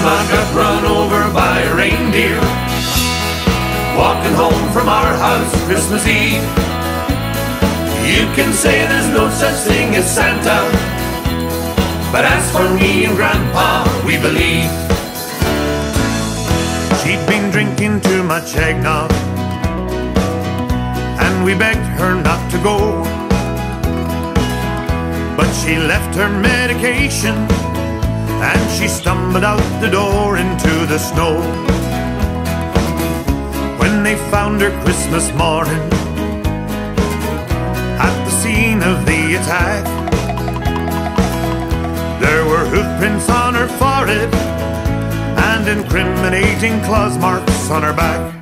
grandma got run over by a reindeer. Walking home from our house Christmas Eve. You can say there's no such thing as Santa. But as for me and Grandpa, we believe. She'd been drinking too much eggnog, and we begged her not to go. But she left her medication, and she stumbled out the door into the snow. When they found her Christmas morning at the scene of the attack, there were hoofprints on her forehead and incriminating claws marks on her back.